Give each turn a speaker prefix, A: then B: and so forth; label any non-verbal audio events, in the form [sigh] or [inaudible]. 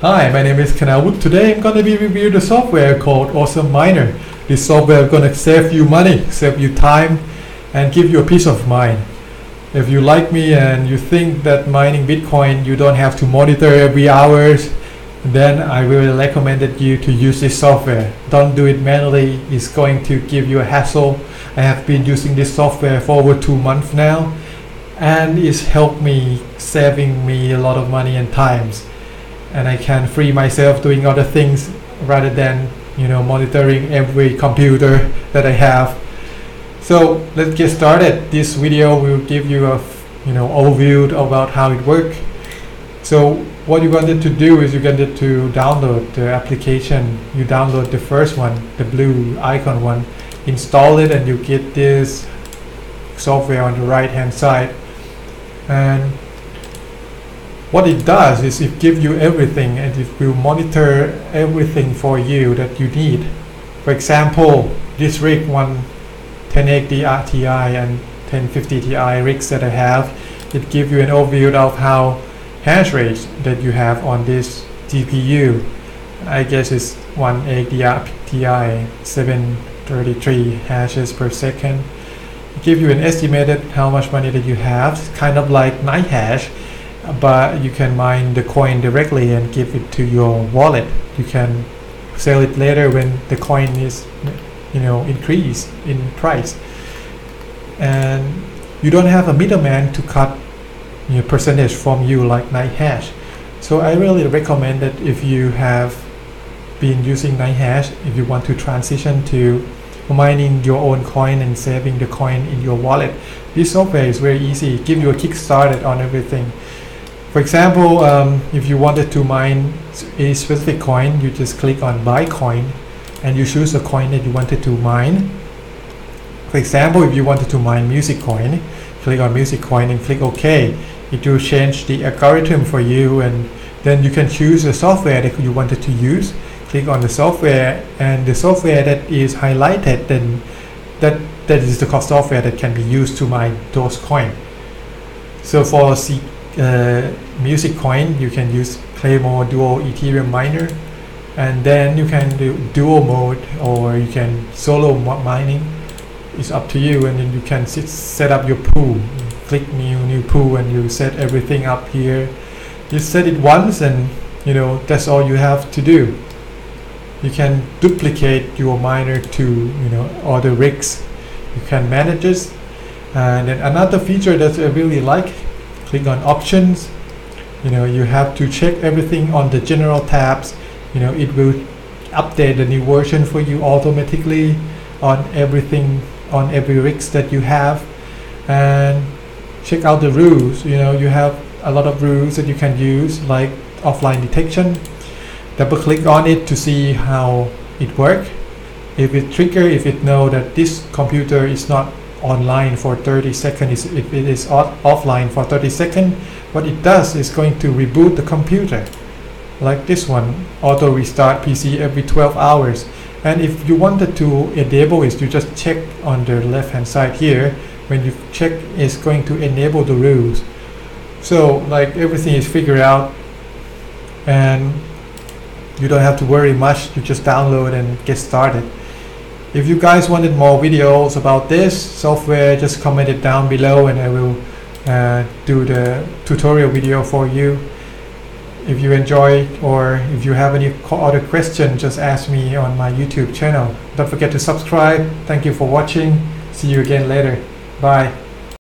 A: Hi, my name is Kanawut. Today I'm going to be reviewing the software called Awesome Miner. This software is going to save you money, save you time, and give you a peace of mind. If you like me and you think that mining Bitcoin you don't have to monitor every hours, then I will recommend that you to use this software. Don't do it manually. It's going to give you a hassle. I have been using this software for over two months now, and it's helped me saving me a lot of money and times. And I can free myself doing other things rather than you know monitoring every computer [laughs] that I have. So let's get started. This video will give you a you know overview about how it works. So what you wanted to do is you wanted to download the application. You download the first one, the blue icon one, install it, and you get this software on the right hand side. And what it does is it gives you everything and it will monitor everything for you that you need. For example, this rig one 1080 Ti and 1050 Ti rigs that I have, it gives you an overview of how hash rate that you have on this GPU. I guess it's 180 Ti 733 hashes per second. It gives you an estimated how much money that you have, it's kind of like NiceHash but you can mine the coin directly and give it to your wallet. You can sell it later when the coin is you know increase in price and you don't have a middleman to cut your percentage from you like NiceHash. So I really recommend that if you have been using NiceHash, if you want to transition to mining your own coin and saving the coin in your wallet, this software is very easy. Give you a kickstart on everything. For example, um, if you wanted to mine a specific coin, you just click on buy coin and you choose a coin that you wanted to mine. For example, if you wanted to mine Musicoin, click on Musicoin and click OK. It will change the algorithm for you and then you can choose the software that you wanted to use. Click on the software and the software that is highlighted then that that is the cost software that can be used to mine those coins. So for C uh, Musicoin, you can use Claymore Duo Ethereum Miner, and then you can do dual mode or you can solo mining. It's up to you, and then you can sit, set up your pool. Click new new pool, and you set everything up here. You set it once, and you know that's all you have to do. You can duplicate your miner to you know other rigs. You can manage this, and then another feature that I really like click on options. You know you have to check everything on the general tabs. You know it will update the new version for you automatically on everything on every rigs that you have. And check out the rules. You know you have a lot of rules that you can use like offline detection. Double click on it to see how it work. If it trigger if it know that this computer is not online for 30 seconds if it is off offline for 30 seconds what it does is going to reboot the computer like this one auto restart PC every 12 hours. And if you wanted to enable it you just check on the left hand side here. When you check it's going to enable the rules. So like everything is figured out and you don't have to worry much. You just download and get started if you guys wanted more videos about this software, just comment it down below and I will uh, do the tutorial video for you. If you enjoy or if you have any other question, just ask me on my YouTube channel. Don't forget to subscribe. Thank you for watching. See you again later. Bye.